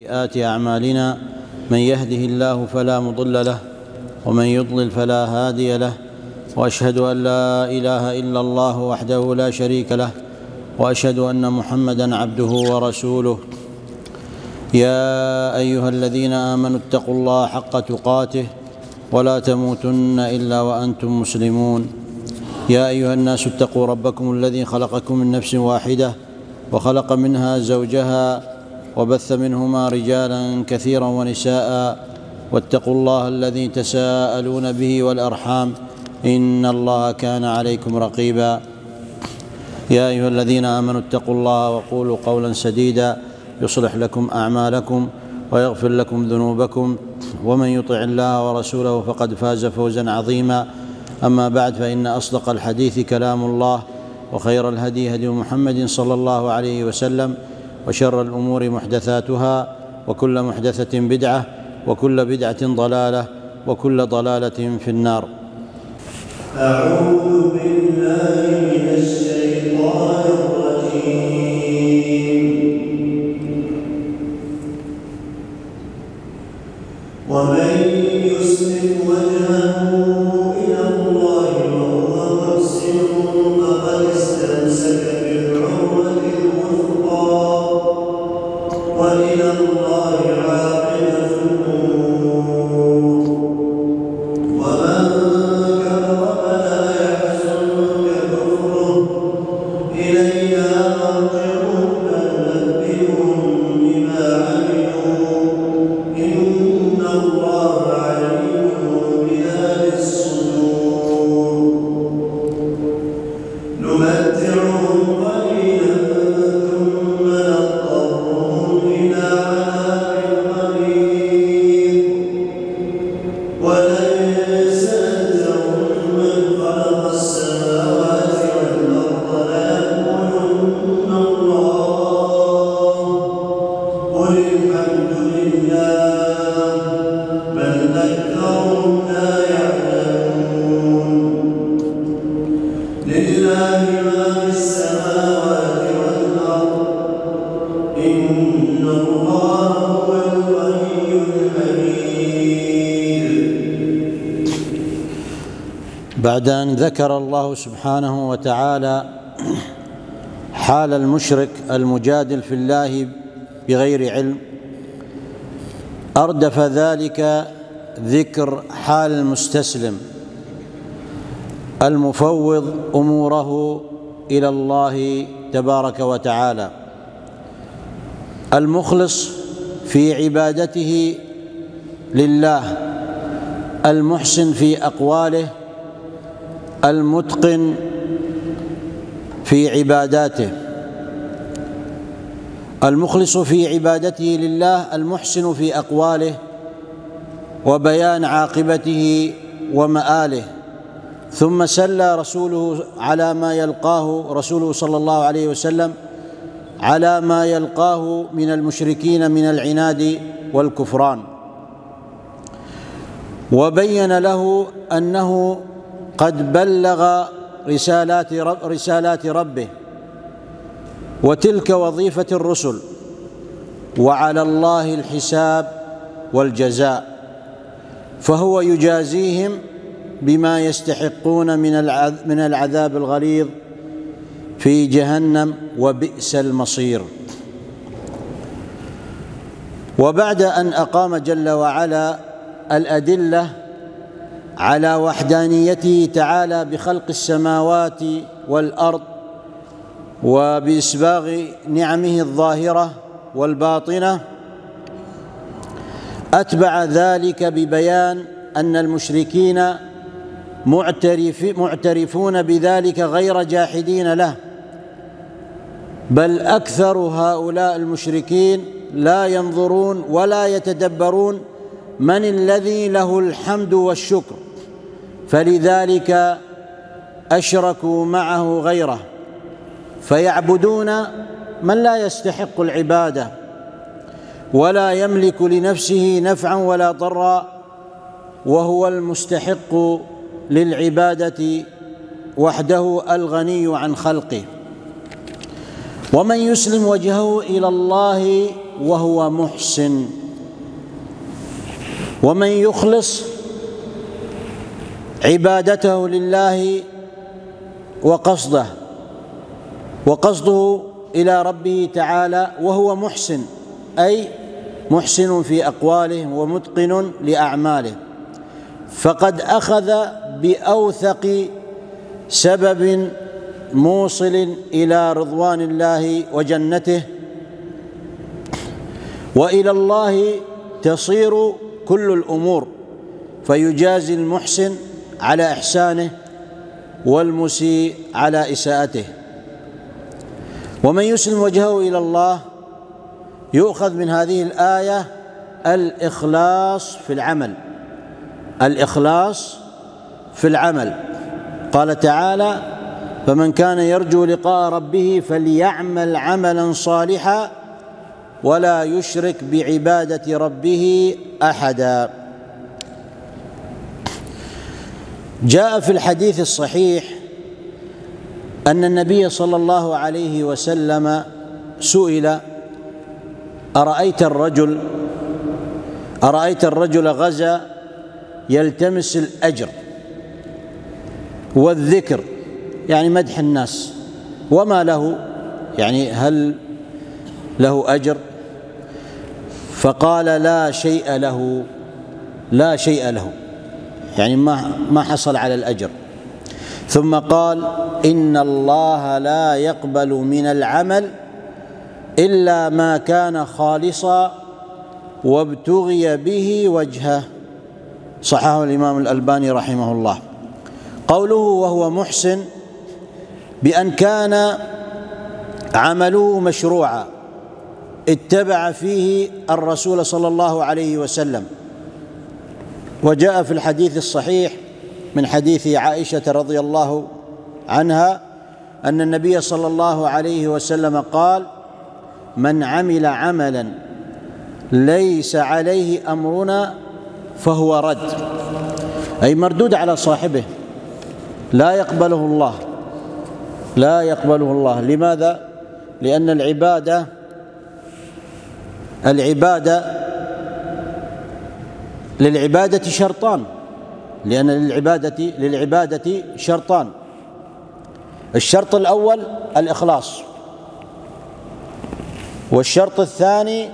سيئات أعمالنا من يهده الله فلا مضل له ومن يضلل فلا هادي له وأشهد أن لا إله إلا الله وحده لا شريك له وأشهد أن محمدا عبده ورسوله. يا أيها الذين آمنوا اتقوا الله حق تقاته ولا تموتن إلا وأنتم مسلمون. يا أيها الناس اتقوا ربكم الذي خلقكم من نفس واحدة وخلق منها زوجها وبث منهما رجالا كثيرا ونساء واتقوا الله الذي تساءلون به والأرحام إن الله كان عليكم رقيبا. يا أيها الذين آمنوا اتقوا الله وقولوا قولا سديدا يصلح لكم أعمالكم ويغفر لكم ذنوبكم ومن يطع الله ورسوله فقد فاز فوزا عظيما. أما بعد فإن أصدق الحديث كلام الله وخير الهدي هدي محمد صلى الله عليه وسلم وشر الأمور محدثاتها وكل محدثة بدعة وكل بدعة ضلالة وكل ضلالة في النار. أعوذ بالله الله سبحانه وتعالى حال المشرك المجادل في الله بغير علم أردف ذلك ذكر حال المستسلم المفوض أموره إلى الله تبارك وتعالى المخلص في عبادته لله المحسن في أقواله المتقن في عباداته. المخلص في عبادته لله المحسن في أقواله وبيان عاقبته ومآله. ثم سلى رسوله على ما يلقاه رسوله صلى الله عليه وسلم على ما يلقاه من المشركين من العناد والكفران. وبين له أنه قد بلغ رسالات رب رسالات ربه وتلك وظيفة الرسل وعلى الله الحساب والجزاء فهو يجازيهم بما يستحقون من من العذاب الغليظ في جهنم وبئس المصير. وبعد أن أقام جل وعلا الأدلة على وحدانيته تعالى بخلق السماوات والأرض وبإسباغ نعمه الظاهرة والباطنة. أتبع ذلك ببيان أن المشركين معترف معترفون بذلك غير جاحدين له. بل أكثر هؤلاء المشركين لا ينظرون ولا يتدبرون من الذي له الحمد والشكر. فلذلك أشركوا معه غيره فيعبدون من لا يستحق العبادة ولا يملك لنفسه نفعا ولا ضرا وهو المستحق للعبادة وحده الغني عن خلقه. ومن يسلم وجهه إلى الله وهو محسن ومن يخلص عبادته لله وقصده وقصده إلى ربه تعالى وهو محسن أي محسن في أقواله ومتقن لأعماله. فقد أخذ بأوثق سبب موصل إلى رضوان الله وجنته وإلى الله تصير كل الأمور فيجازي المحسن على إحسانه والمسيء على إساءته. ومن يسلم وجهه إلى الله يؤخذ من هذه الآية الإخلاص في العمل. الإخلاص في العمل. قال تعالى فمن كان يرجو لقاء ربه فليعمل عملا صالحا ولا يشرك بعبادة ربه احدا. جاء في الحديث الصحيح أن النبي صلى الله عليه وسلم سئل أرأيت الرجل؟ أرأيت الرجل غزا يلتمس الأجر والذكر يعني مدح الناس وما له؟ يعني هل له أجر؟ فقال لا شيء له لا شيء له. يعني ما ما حصل على الأجر. ثم قال إن الله لا يقبل من العمل إلا ما كان خالصا وابتغي به وجهه. صححه الإمام الألباني رحمه الله. قوله وهو محسن بأن كان عمله مشروعا اتبع فيه الرسول صلى الله عليه وسلم. وجاء في الحديث الصحيح من حديث عائشة رضي الله عنها أن النبي صلى الله عليه وسلم قال من عمل عملا ليس عليه أمرنا فهو رد. أي مردود على صاحبه. لا يقبله الله. لا يقبله الله. لماذا؟ لأن العبادة العبادة للعبادة شرطان. لأن للعبادة للعبادة شرطان. الشرط الأول الإخلاص. والشرط الثاني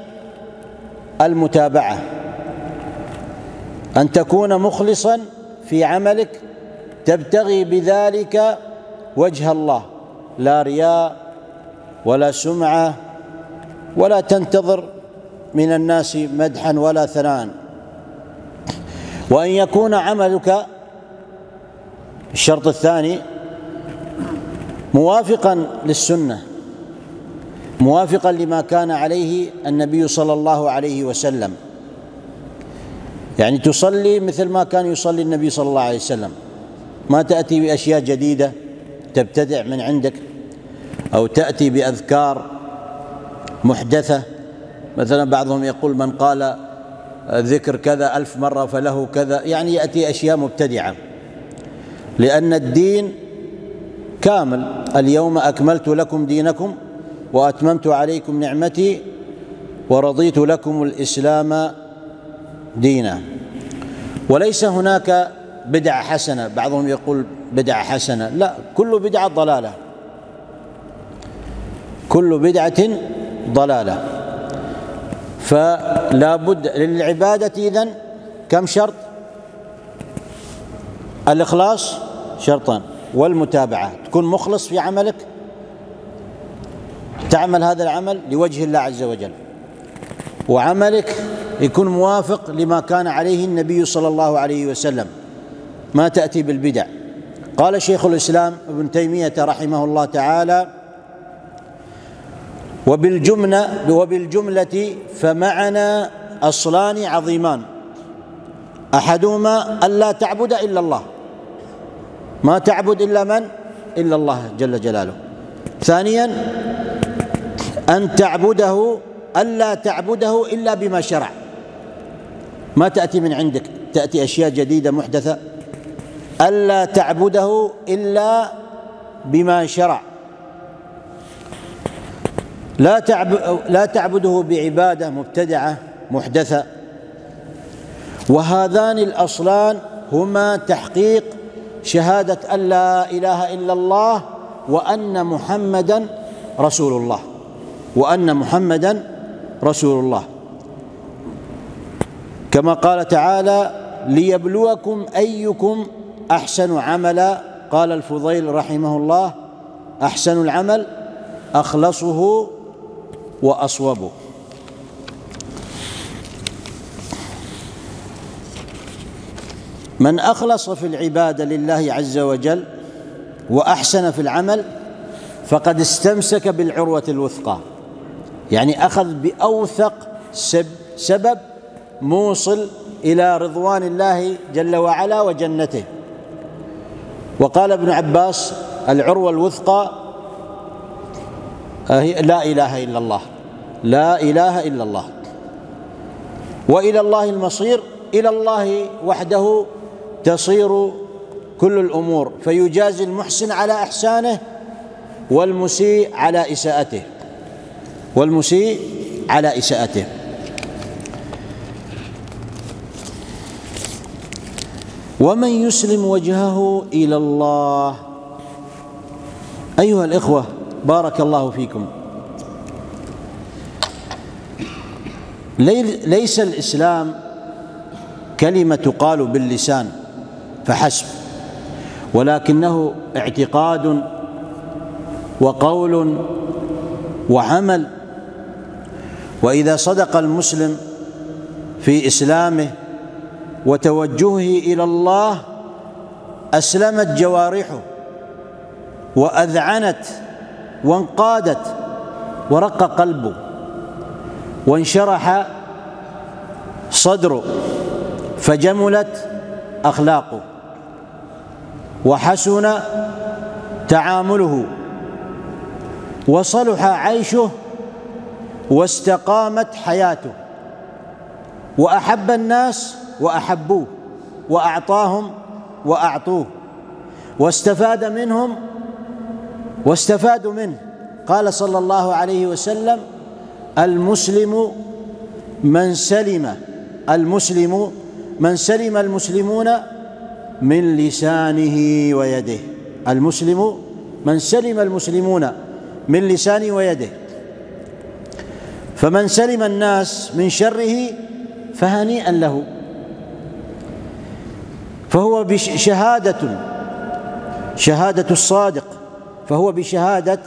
المتابعة. أن تكون مخلصا في عملك تبتغي بذلك وجه الله. لا رياء ولا سمعة ولا تنتظر من الناس مدحا ولا ثناء. وأن يكون عملك الشرط الثاني موافقا للسنة موافقا لما كان عليه النبي صلى الله عليه وسلم. يعني تصلي مثل ما كان يصلي النبي صلى الله عليه وسلم. ما تأتي بأشياء جديدة تبتدع من عندك أو تأتي بأذكار محدثة. مثلا بعضهم يقول من قال ذكر كذا ألف مرة فله كذا يعني يأتي أشياء مبتدعة. لأن الدين كامل. اليوم أكملت لكم دينكم وأتممت عليكم نعمتي ورضيت لكم الإسلام دينا. وليس هناك بدعة حسنة. بعضهم يقول بدعة حسنة. لا كل بدعة ضلالة. كل بدعة ضلالة. فلا بد للعبادة إذن كم شرط؟ الإخلاص شرطان والمتابعة تكون مخلص في عملك تعمل هذا العمل لوجه الله عز وجل. وعملك يكون موافق لما كان عليه النبي صلى الله عليه وسلم. ما تأتي بالبدع. قال شيخ الإسلام ابن تيمية رحمه الله تعالى وبالجملة وبالجملة فمعنا أصلان عظيمان. أحدهما ألا تعبد إلا الله. ما تعبد إلا من؟ إلا الله جل جلاله. ثانيا أن تعبده ألا تعبده إلا بما شرع. ما تأتي من عندك؟ تأتي أشياء جديدة محدثة؟ ألا تعبده إلا بما شرع. لا تعب لا تعبده بعبادة مبتدعة محدثة. وهذان الأصلان هما تحقيق شهادة أن لا إله إلا الله وأن محمدا رسول الله. وأن محمدا رسول الله. كما قال تعالى ليبلوكم أيكم أحسن عملا. قال الفضيل رحمه الله أحسن العمل أخلصه واصوبه من أخلص في العبادة لله عز وجل وأحسن في العمل فقد استمسك بالعروة الوثقى. يعني أخذ بأوثق سبب موصل إلى رضوان الله جل وعلا وجنته. وقال ابن عباس العروة الوثقى لا إله إلا الله. لا إله إلا الله. وإلى الله المصير إلى الله وحده تصير كل الأمور. فيجازي المحسن على إحسانه والمسيء على إساءته. والمسيء على إساءته. ومن يسلم وجهه إلى الله. أيها الإخوة بارك الله فيكم ليس الإسلام كلمة تقال باللسان فحسب. ولكنه اعتقاد وقول وعمل. وإذا صدق المسلم في إسلامه وتوجهه إلى الله أسلمت جوارحه وأذعنت وانقادت ورق قلبه وانشرح صدره فجملت أخلاقه وحسن تعامله وصلح عيشه واستقامت حياته وأحب الناس وأحبوه وأعطاهم وأعطوه واستفاد منهم واستفادوا منه. قال صلى الله عليه وسلم المسلم من سلم المسلم من سلم المسلمون من لسانه ويده. المسلم من سلم المسلمون من لسانه ويده. فمن سلم الناس من شره فهنيئا له. فهو بشهادة شهادة الصادق. فهو بشهادة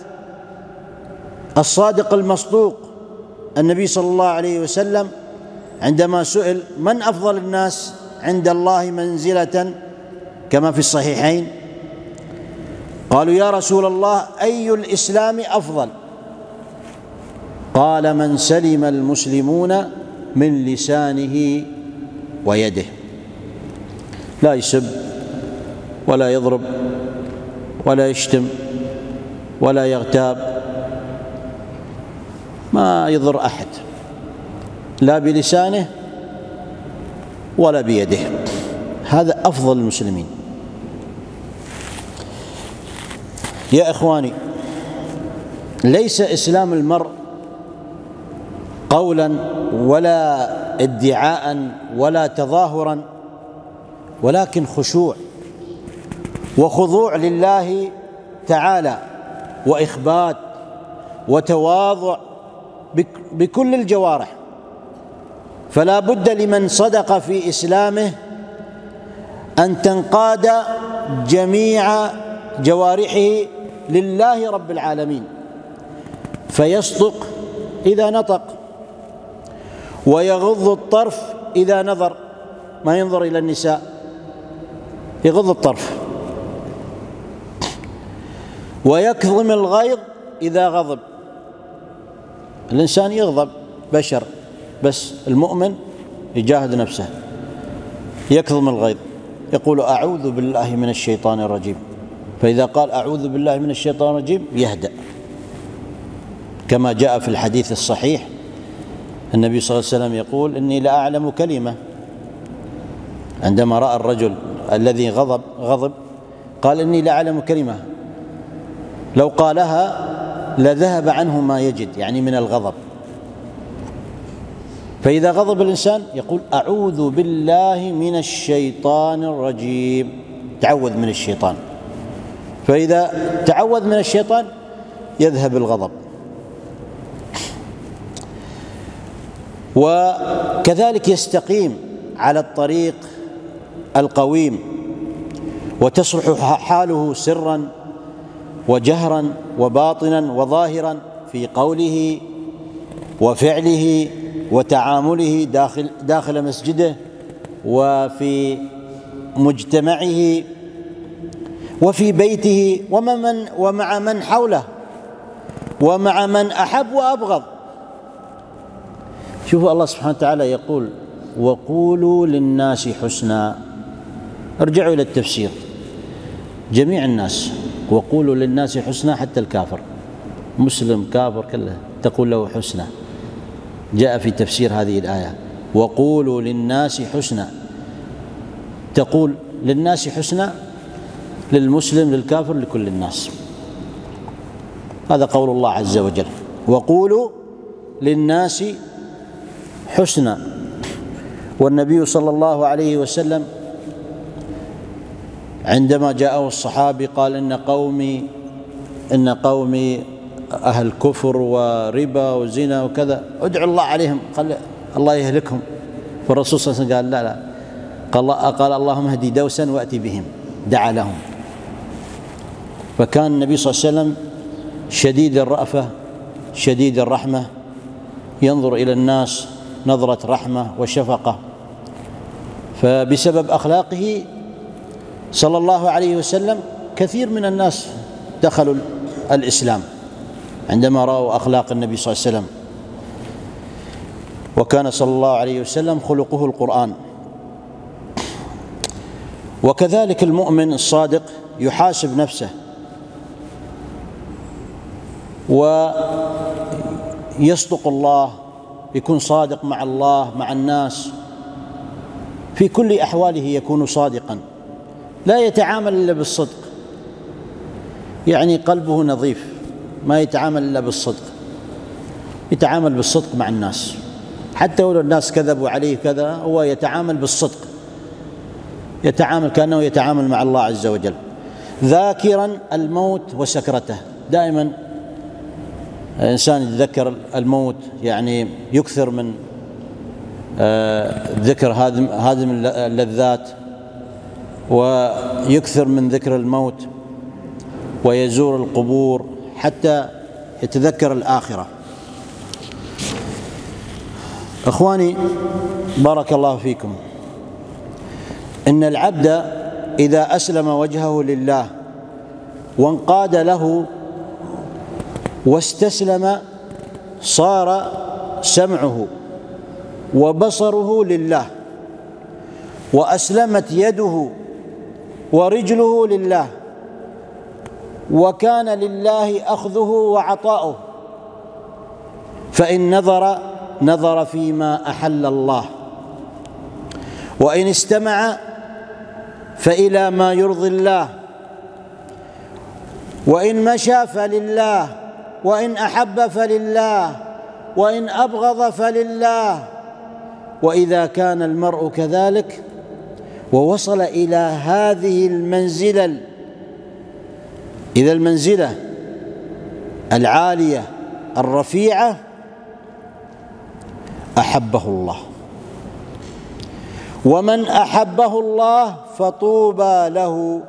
الصادق المصدوق النبي صلى الله عليه وسلم عندما سئل من أفضل الناس عند الله منزلة كما في الصحيحين؟ قالوا يا رسول الله أي الإسلام أفضل؟ قال من سلم المسلمون من لسانه ويده. لا يسب ولا يضرب ولا يشتم ولا يغتاب ما يضر أحد لا بلسانه ولا بيده. هذا أفضل المسلمين. يا إخواني ليس إسلام المرء قولا ولا ادعاء ولا تظاهرا ولكن خشوع وخضوع لله تعالى. وإخبات وتواضع بكل الجوارح. فلا بد لمن صدق في إسلامه أن تنقاد جميع جوارحه لله رب العالمين. فيصدق إذا نطق ويغض الطرف إذا نظر. ما ينظر إلى النساء يغض الطرف. ويكظم الغيظ إذا غضب. الإنسان يغضب بشر بس المؤمن يجاهد نفسه يكظم الغيظ. يقول أعوذ بالله من الشيطان الرجيم. فإذا قال أعوذ بالله من الشيطان الرجيم يهدأ. كما جاء في الحديث الصحيح النبي صلى الله عليه وسلم يقول إني لاعلم كلمة. عندما رأى الرجل الذي غضب غضب قال إني لاعلم كلمة. لو قالها لذهب عنه ما يجد يعني من الغضب. فإذا غضب الإنسان يقول أعوذ بالله من الشيطان الرجيم. تعوذ من الشيطان. فإذا تعوذ من الشيطان يذهب الغضب. وكذلك يستقيم على الطريق القويم وتصلح حاله سرا وجهرا وباطنا وظاهرا في قوله وفعله وتعامله داخل داخل مسجده وفي مجتمعه وفي بيته ومن ومع من حوله ومع من أحب وأبغض. شوفوا الله سبحانه وتعالى يقول وقولوا للناس حسنا. ارجعوا إلى التفسير. جميع الناس. وقولوا للناس حسنا حتى الكافر. مسلم كافر كله تقول له حسنا جاء في تفسير هذه الآية وقولوا للناس حسنا تقول للناس حسنا للمسلم للكافر لكل الناس. هذا قول الله عز وجل. وقولوا للناس حسنا والنبي صلى الله عليه وسلم عندما جاءه الصحابي قال إن قومي إن قومي أهل كفر وربا وزنا وكذا ادعوا الله عليهم قال الله يهلكهم. فالرسول صلى الله عليه وسلم قال لا لا. قال, قال اللهم اهدي دوسا وأتي بهم. دعا لهم. فكان النبي صلى الله عليه وسلم شديد الرأفة شديد الرحمة ينظر إلى الناس نظرة رحمة وشفقة. فبسبب أخلاقه صلى الله عليه وسلم كثير من الناس دخلوا الإسلام عندما رأوا أخلاق النبي صلى الله عليه وسلم. وكان صلى الله عليه وسلم خلقه القرآن. وكذلك المؤمن الصادق يحاسب نفسه. ويصدق الله يكون صادق مع الله مع الناس. في كل أحواله يكون صادقا. لا يتعامل إلا بالصدق. يعني قلبه نظيف ما يتعامل إلا بالصدق. يتعامل بالصدق مع الناس. حتى ولو الناس كذبوا عليه كذا هو يتعامل بالصدق. يتعامل كأنه يتعامل مع الله عز وجل. ذاكرا الموت وسكرته. دائما الإنسان يتذكر الموت يعني يكثر من آه، ذكر هادم اللذات ويكثر من ذكر الموت ويزور القبور حتى يتذكر الآخرة. إخواني بارك الله فيكم. إن العبد إذا أسلم وجهه لله وانقاد له واستسلم صار سمعه وبصره لله وأسلمت يده ورجله لله وكان لله أخذه وعطاؤه فإن نظر نظر فيما أحل الله وإن استمع فإلى ما يرضي الله وإن مشى فلله وإن أحب فلله وإن أبغض فلله وإذا كان المرء كذلك ووصل إلى هذه المنزلة اذا المنزلة العالية الرفيعة أحبه الله. ومن أحبه الله فطوبى له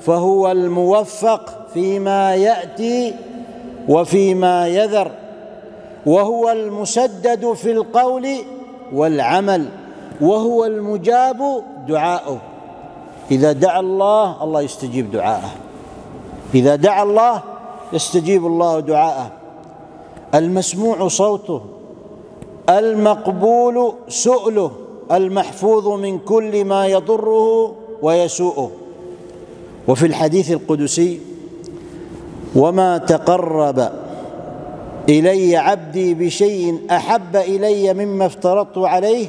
فهو الموفق فيما يأتي وفيما يذر وهو المسدد في القول والعمل. وهو المجاب دعاؤه. إذا دعا الله الله يستجيب دعاءه. إذا دعا الله يستجيب الله دعاءه. المسموع صوته. المقبول سؤله. المحفوظ من كل ما يضره ويسوءه. وفي الحديث القدسي وما تقرب الي عبدي بشيء احب الي مما افترضت عليه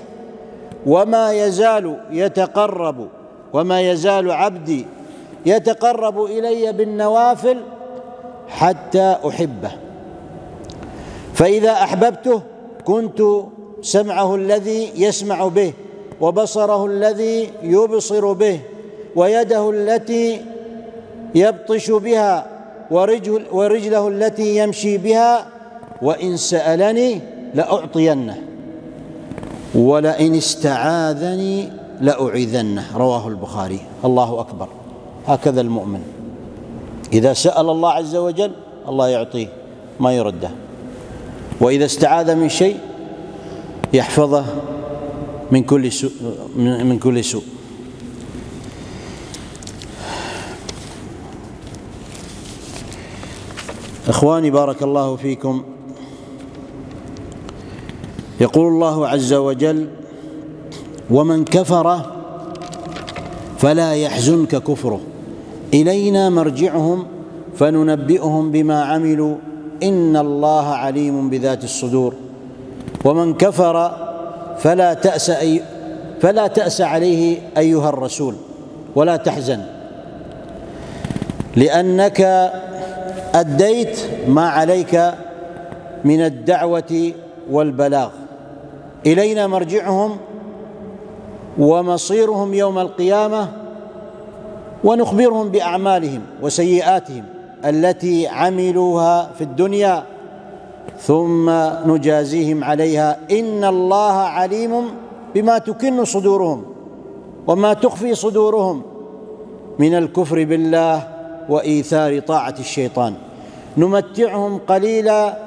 وما يزال يتقرب وما يزال عبدي يتقرب إلي بالنوافل حتى أحبه. فإذا أحببته كنت سمعه الذي يسمع به وبصره الذي يبصر به ويده التي يبطش بها ورجل ورجله التي يمشي بها وإن سألني لأعطينه. ولئن استعاذني لأعيذنه. رواه البخاري. الله أكبر. هكذا المؤمن. إذا سأل الله عز وجل الله يعطيه ما يرده. وإذا استعاذ من شيء يحفظه من كل سوء من كل سوء. إخواني بارك الله فيكم. يقول الله عز وجل ومن كفر فلا يحزنك كفره. إلينا مرجعهم فننبئهم بما عملوا. إن الله عليم بذات الصدور. ومن كفر فلا تأس أي فلا تأس عليه أيها الرسول. ولا تحزن. لأنك أديت ما عليك من الدعوة والبلاغ. إلينا مرجعهم ومصيرهم يوم القيامة ونخبرهم بأعمالهم وسيئاتهم التي عملوها في الدنيا ثم نجازيهم عليها. إن الله عليم بما تكن صدورهم وما تخفي صدورهم من الكفر بالله وإيثار طاعة الشيطان. نمتعهم قليلا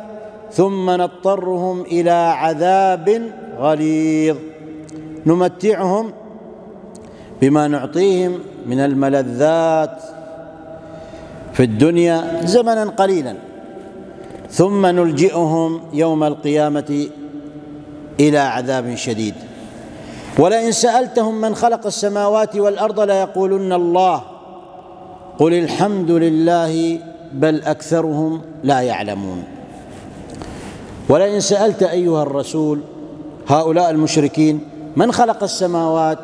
ثم نضطرهم إلى عذاب غليظ. نمتعهم بما نعطيهم من الملذات في الدنيا زمنا قليلا. ثم نلجئهم يوم القيامة إلى عذاب شديد. ولئن سألتهم من خلق السماوات والأرض ليقولن الله. قل الحمد لله بل أكثرهم لا يعلمون. ولئن سألت أيها الرسول هؤلاء المشركين من خلق السماوات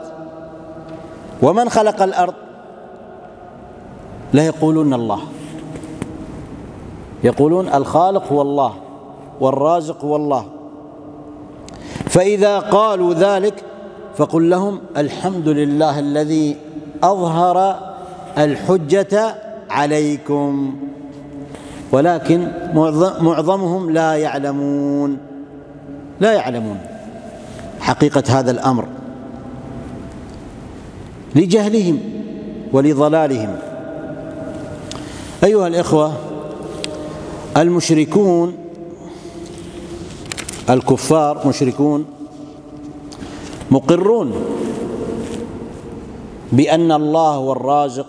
ومن خلق الأرض؟ ليقولون الله. يقولون الخالق هو الله والرازق هو الله. فإذا قالوا ذلك فقل لهم الحمد لله الذي أظهر الحجة عليكم. ولكن معظمهم لا يعلمون. لا يعلمون. حقيقة هذا الأمر لجهلهم ولضلالهم. أيها الإخوة المشركون الكفار مشركون مقرون بأن الله هو الرازق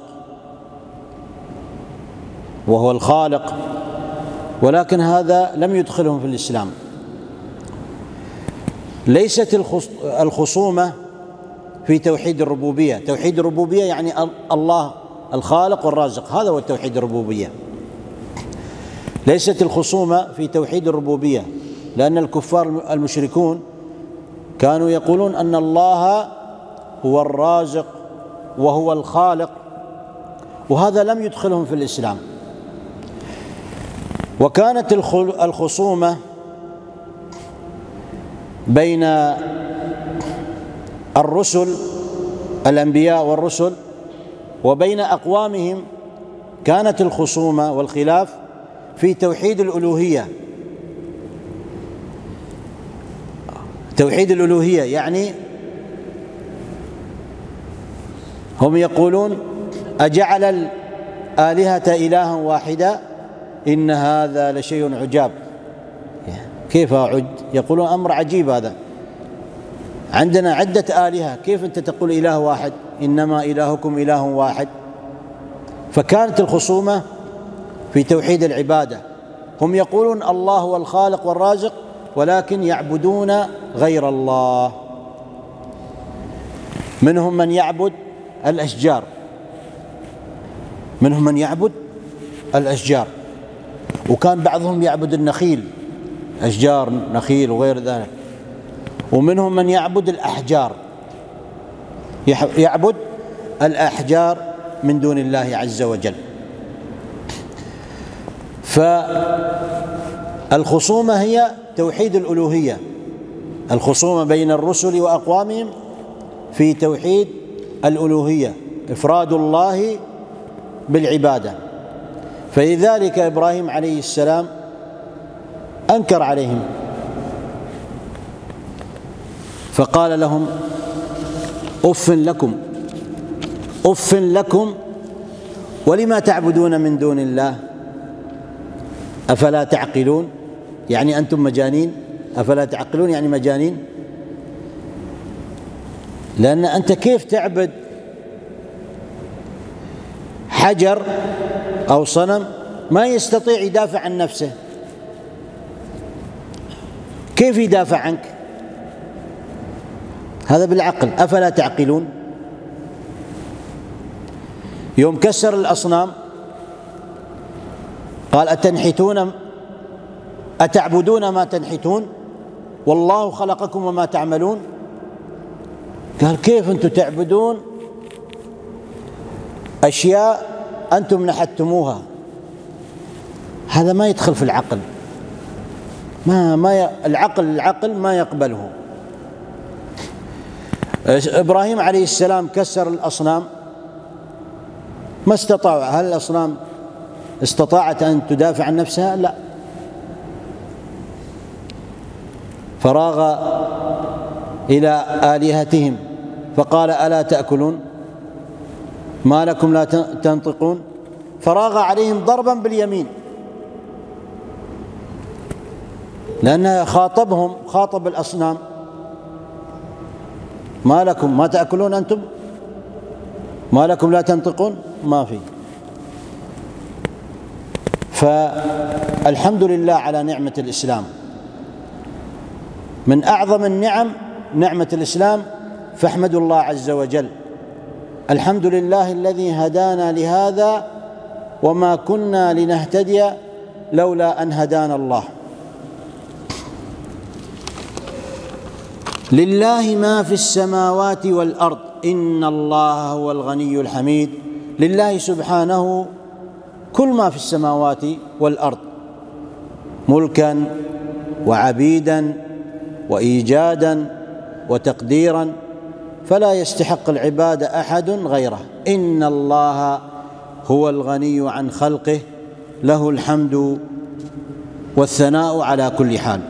وهو الخالق ولكن هذا لم يدخلهم في الإسلام. ليست الخصومة في توحيد الربوبية. توحيد الربوبية يعني الله الخالق والرازق. هذا هو توحيد الربوبية. ليست الخصومة في توحيد الربوبية لأن الكفار المشركون كانوا يقولون أن الله هو الرازق وهو الخالق وهذا لم يدخلهم في الإسلام. وكانت الخصومة بين الرسل الأنبياء والرسل وبين أقوامهم كانت الخصومة والخلاف في توحيد الألوهية. توحيد الألوهية يعني هم يقولون أجعل الآلهة إلها واحدا إن هذا لشيء عجاب. كيف أعد؟ يقولون أمر عجيب هذا. عندنا عدة آلهة كيف أنت تقول إله واحد؟ إنما إلهكم إله واحد. فكانت الخصومة في توحيد العبادة. هم يقولون الله هو الخالق والرازق ولكن يعبدون غير الله. منهم من يعبد الأشجار. منهم من يعبد الأشجار. وكان بعضهم يعبد النخيل. أشجار نخيل وغير ذلك. ومنهم من يعبد الأحجار. يعبد الأحجار من دون الله عز وجل. الخصومة هي توحيد الألوهية. الخصومة بين الرسل وأقوامهم في توحيد الألوهية إفراد الله بالعبادة. فلذلك إبراهيم عليه السلام أنكر عليهم. فقال لهم أف لكم أف لكم ولما تعبدون من دون الله؟ أفلا تعقلون؟ يعني أنتم مجانين؟ أفلا تعقلون؟ يعني مجانين؟ لأن أنت كيف تعبد؟ حجر أو صنم ما يستطيع يدافع عن نفسه. كيف يدافع عنك؟ هذا بالعقل أفلا تعقلون؟ يوم كسر الأصنام قال أتنحتون أتعبدون ما تنحتون؟ والله خلقكم وما تعملون؟ قال كيف أنتم تعبدون؟ أشياء أنتم نحتموها. هذا ما يدخل في العقل. ما ما ي... العقل العقل ما يقبله. إبراهيم عليه السلام كسر الأصنام. ما استطاع. هل الأصنام استطاعت أن تدافع عن نفسها؟ لا. فراغ إلى آلهتهم. فقال ألا تأكلون؟ ما لكم لا تنطقون؟ فراغ عليهم ضربا باليمين. لأنه خاطبهم خاطب الأصنام. ما لكم ما تأكلون أنتم؟ ما لكم لا تنطقون؟ ما في. فالحمد لله على نعمة الإسلام. من أعظم النعم نعمة الإسلام فاحمدوا الله عز وجل. الحمد لله الذي هدانا لهذا وما كنا لنهتدي لولا أن هدانا الله. لله ما في السماوات والأرض. إن الله هو الغني الحميد. لله سبحانه كل ما في السماوات والأرض. ملكا وعبيدا وايجادا وتقديرا. فلا يستحق العباده أحد غيره. إن الله هو الغني عن خلقه. له الحمد والثناء على كل حال.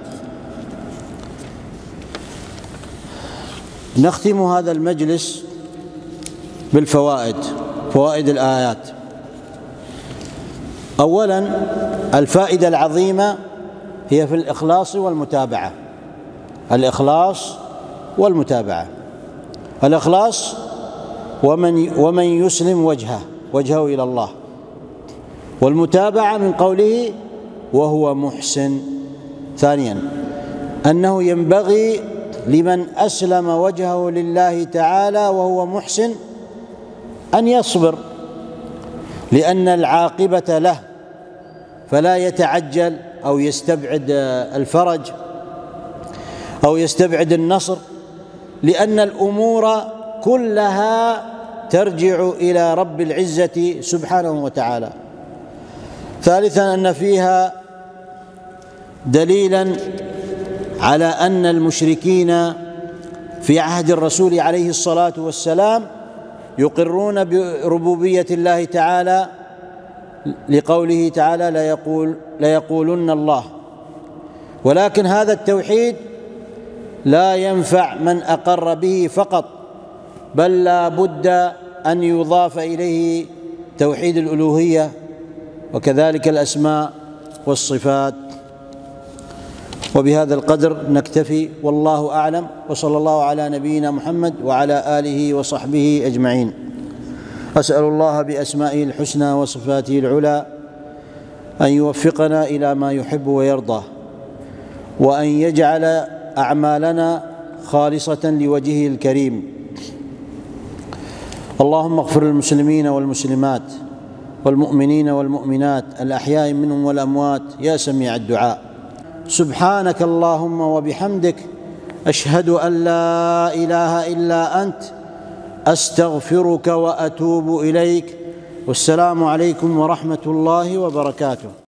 نختم هذا المجلس بالفوائد فوائد الآيات. اولا الفائدة العظيمة هي في الإخلاص والمتابعة. الإخلاص والمتابعة. الإخلاص ومن ومن يسلم وجهه وجهه إلى الله. والمتابعة من قوله وهو محسن. ثانيا أنه ينبغي لمن أسلم وجهه لله تعالى وهو محسن أن يصبر لأن العاقبة له فلا يتعجل أو يستبعد الفرج أو يستبعد النصر لأن الأمور كلها ترجع إلى رب العزة سبحانه وتعالى. ثالثا أن فيها دليلا على أن المشركين في عهد الرسول عليه الصلاة والسلام يقرون بربوبية الله تعالى لقوله تعالى لا يقول ليقولن الله. ولكن هذا التوحيد لا ينفع من أقر به فقط بل لا بد أن يضاف إليه توحيد الألوهية وكذلك الأسماء والصفات. وبهذا القدر نكتفي والله أعلم وصلى الله على نبينا محمد وعلى آله وصحبه أجمعين. أسأل الله بأسمائه الحسنى وصفاته العلى أن يوفقنا إلى ما يحب ويرضى وأن يجعل أعمالنا خالصة لوجهه الكريم. اللهم اغفر للمسلمين والمسلمات والمؤمنين والمؤمنات الأحياء منهم والأموات يا سميع الدعاء. سبحانك اللهم وبحمدك أشهد أن لا إله إلا أنت أستغفرك وأتوب إليك والسلام عليكم ورحمة الله وبركاته.